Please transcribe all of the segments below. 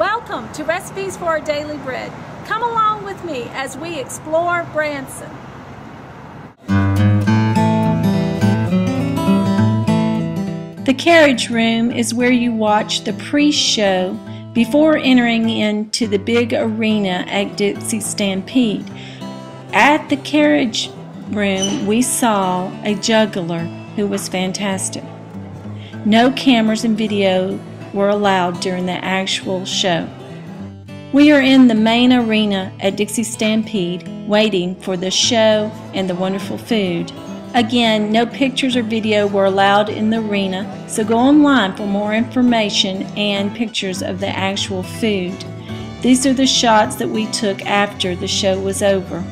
Welcome to Recipes for Our Daily Bread. Come along with me as we explore Branson. The carriage room is where you watch the pre show before entering into the big arena at Dixie Stampede. At the carriage room, we saw a juggler who was fantastic. No cameras and video were allowed during the actual show. We are in the main arena at Dixie Stampede waiting for the show and the wonderful food. Again, no pictures or video were allowed in the arena, so go online for more information and pictures of the actual food. These are the shots that we took after the show was over.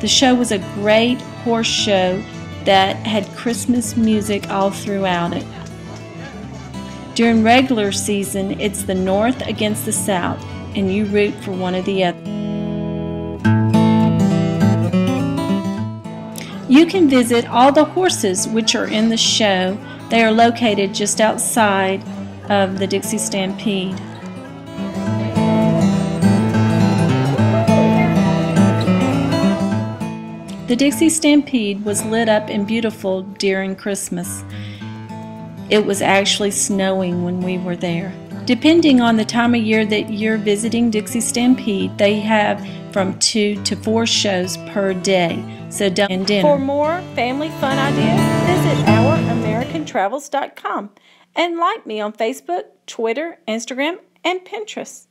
The show was a great horse show that had Christmas music all throughout it. During regular season, it's the North against the South, and you root for one or the other. You can visit all the horses which are in the show. They are located just outside of the Dixie Stampede. The Dixie Stampede was lit up and beautiful during Christmas. It was actually snowing when we were there. Depending on the time of year that you're visiting Dixie Stampede, they have from two to four shows per day. So don't dinner. For more family fun ideas, visit ouramericantravels.com and like me on Facebook, Twitter, Instagram, and Pinterest.